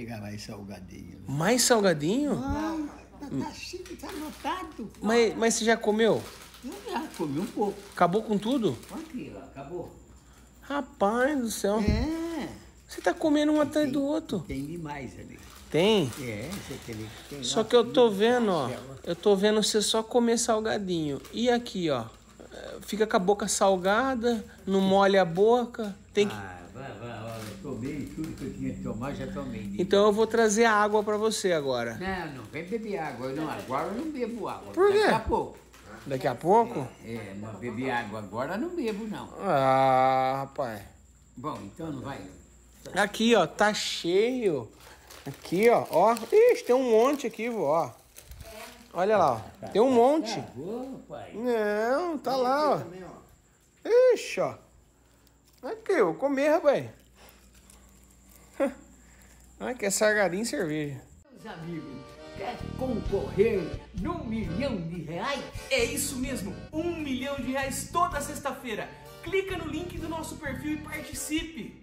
pegar mais salgadinho. Mais salgadinho? Ah, tá, tá assim, tá lotado. Mas, mas você já comeu? Eu já comi um pouco. Acabou com tudo? Aqui, ó, acabou. Rapaz do céu. É, Você tá comendo um atrás do outro. tem demais ali. Tem. É, você tem, tem Só que eu tô vendo, ó. costela. Eu tô vendo você só comer salgadinho. E aqui, ó. é, Fica com a boca salgada, não molha a boca. Tem que... Ah, vai, vai, vai. Eu tomei tudo que eu tinha que tomar, já tomei. Então eu vou trazer a água pra você agora. Não, não vem beber água. Não, agora eu não bebo água. Por quê? Daqui a pouco. Daqui a pouco? É, não beber água agora eu não bebo, não. Ah, rapaz. Bom, então não vai. Aqui, ó, tá cheio. Aqui, ó, ó. Ixi, tem um monte aqui, vó. Olha lá, ó. Tem um monte. Acabou, pai. Não, tá lá, ó. Ixi, ó. Aqui, eu vou comer, rapaz. Aqui é sargadinho e cerveja. Meus amigos, quer concorrer num milhão de reais? É isso mesmo, um milhão de reais toda sexta-feira. Clica no link do nosso perfil e participe.